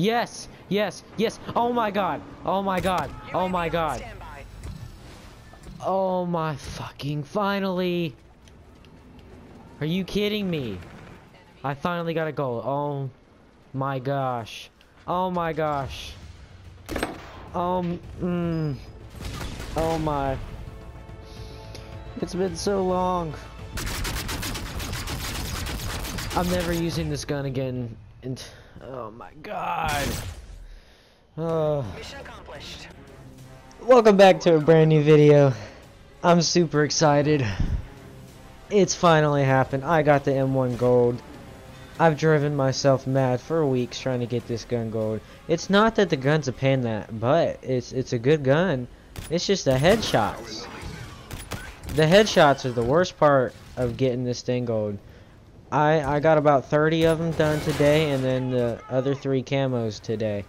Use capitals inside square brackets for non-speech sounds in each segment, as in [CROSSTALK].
Yes, yes, yes. Oh my god. Oh my god. Oh my god. Oh my fucking finally. Are you kidding me? I finally got a goal. Oh my gosh. Oh my gosh. Um, mm, oh my. It's been so long. I'm never using this gun again. And oh my god. Oh. Mission accomplished. Welcome back to a brand new video. I'm super excited. It's finally happened. I got the M1 Gold. I've driven myself mad for weeks trying to get this gun gold. It's not that the gun's a pain that, but it's it's a good gun. It's just the headshots. The headshots are the worst part of getting this thing gold. I I got about 30 of them done today, and then the other three camos today.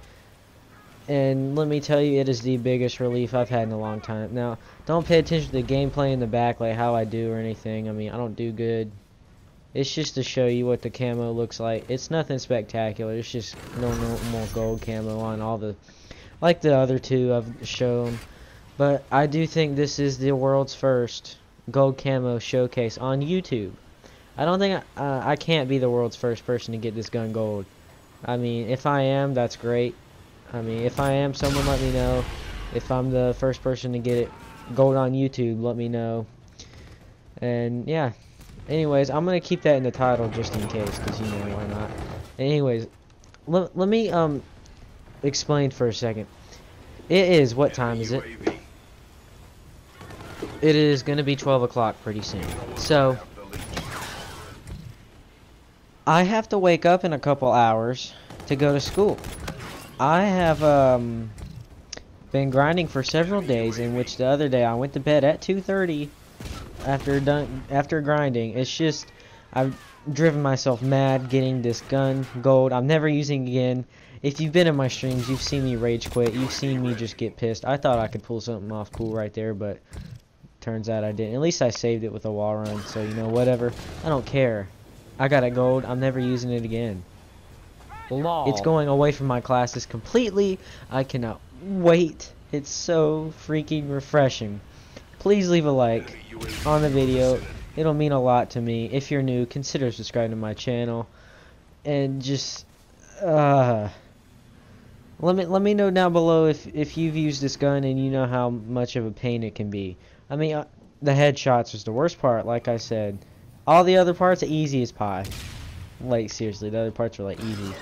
And let me tell you, it is the biggest relief I've had in a long time. Now, don't pay attention to the gameplay in the back, like how I do or anything. I mean, I don't do good. It's just to show you what the camo looks like. It's nothing spectacular. It's just no normal gold camo on all the, like the other two I've shown. But I do think this is the world's first gold camo showcase on YouTube. I don't think I, uh, I can't be the world's first person to get this gun gold. I mean, if I am, that's great. I mean, if I am, someone let me know. If I'm the first person to get it gold on YouTube, let me know. And yeah. Anyways, I'm gonna keep that in the title just in case, cause you know why not. Anyways, let let me um explain for a second. It is what time is it? It is gonna be 12 o'clock pretty soon. So I have to wake up in a couple hours to go to school. I have um been grinding for several days in which the other day I went to bed at 2:30 after after grinding. It's just I've driven myself mad getting this gun gold. I'm never using again. If you've been in my streams, you've seen me rage quit. You've seen me just get pissed. I thought I could pull something off cool right there, but turns out I didn't. At least I saved it with a wall run, so you know whatever. I don't care. I got it gold. I'm never using it again. Lol. It's going away from my classes completely. I cannot wait. It's so freaking refreshing. Please leave a like on the video. It'll mean a lot to me. If you're new, consider subscribing to my channel. And just uh let me let me know down below if if you've used this gun and you know how much of a pain it can be. I mean, uh, the headshots was the worst part, like I said. All the other parts are easy as pie. Like seriously, the other parts are like easy.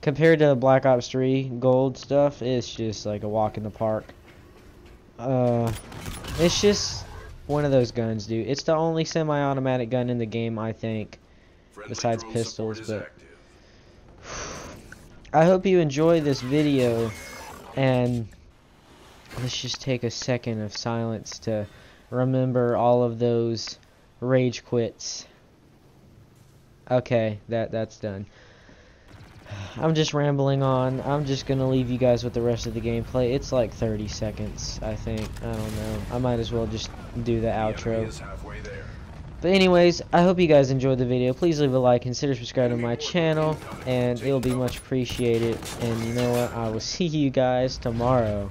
Compared to Black Ops 3 gold stuff, it's just like a walk in the park. Uh, it's just one of those guns, dude. It's the only semi-automatic gun in the game, I think, besides pistols. But I hope you enjoy this video, and let's just take a second of silence to remember all of those rage quits. Okay, that that's done. [SIGHS] I'm just rambling on. I'm just gonna leave you guys with the rest of the gameplay. It's like 30 seconds, I think. I don't know. I might as well just do the outro. But anyways, I hope you guys enjoyed the video. Please leave a like, consider subscribing to my channel, and it'll be much appreciated. And you know what? I will [LAUGHS] see you guys tomorrow.